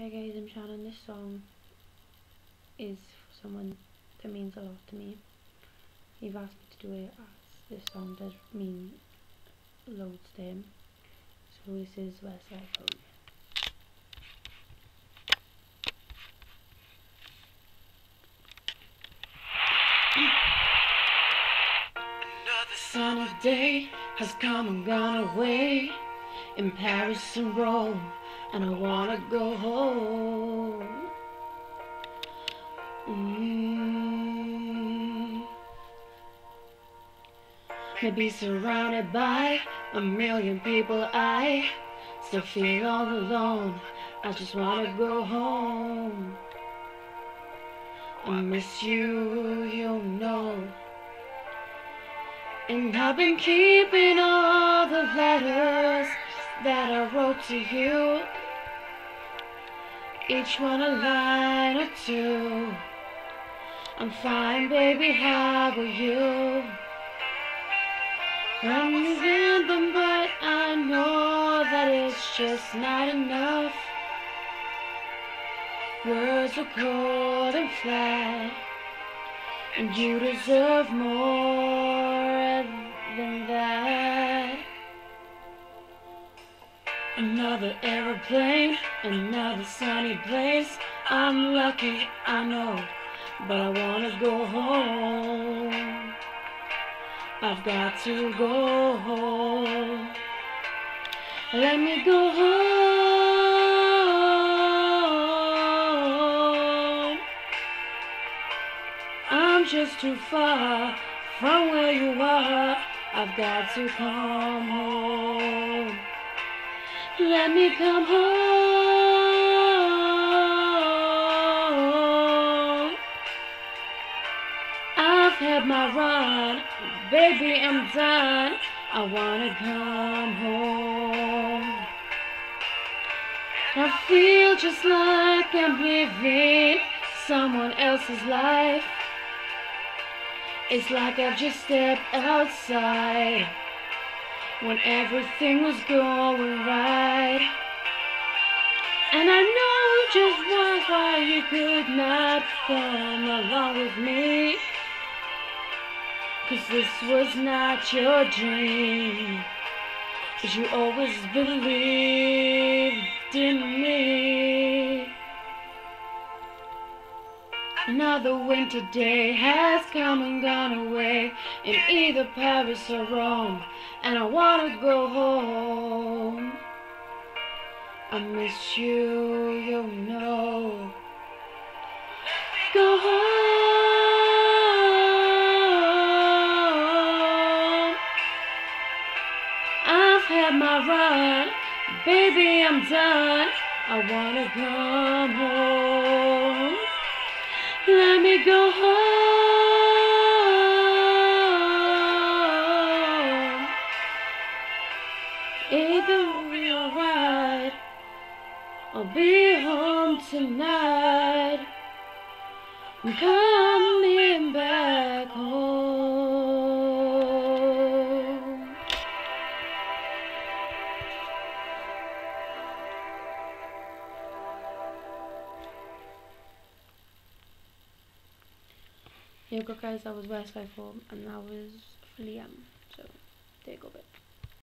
Hey guys, I'm Shannon. This song is for someone that means a lot to me. You've asked me to do it as this song does mean loads to him. So this is Westlife Home. Another sunny day has come and gone away in Paris and Rome and I wanna go home. Mm. Maybe surrounded by a million people, I still feel all alone. I just wanna go home. I miss you, you know. And I've been keeping all the letters that I wrote to you. Each one a line or two. I'm fine, baby, how are you? I'm using them, but I know that it's just not enough. Words are cold and flat, and you deserve more than that. Another aeroplane, another sunny place. I'm lucky, I know, but I wanna go home. I've got to go home. Let me go home. I'm just too far from where you are. I've got to come home. Let me come home. I've had my run, baby, I'm done. I wanna come home. I feel just like I'm living someone else's life. It's like I've just stepped outside when everything was going right. And I know just once why you could not come along with me. Cause this was not your dream. But you always believed in me. Another winter day has come and gone away in either Paris or Rome, and I wanna go home. I miss you, you know. Go home. I've had my run, baby, I'm done. I wanna come home. Let me go home. Either we alright, I'll be home tonight. I'm coming back home. Yeah, guys, that was Westlife Home and that was Liam. Um, so, there you go.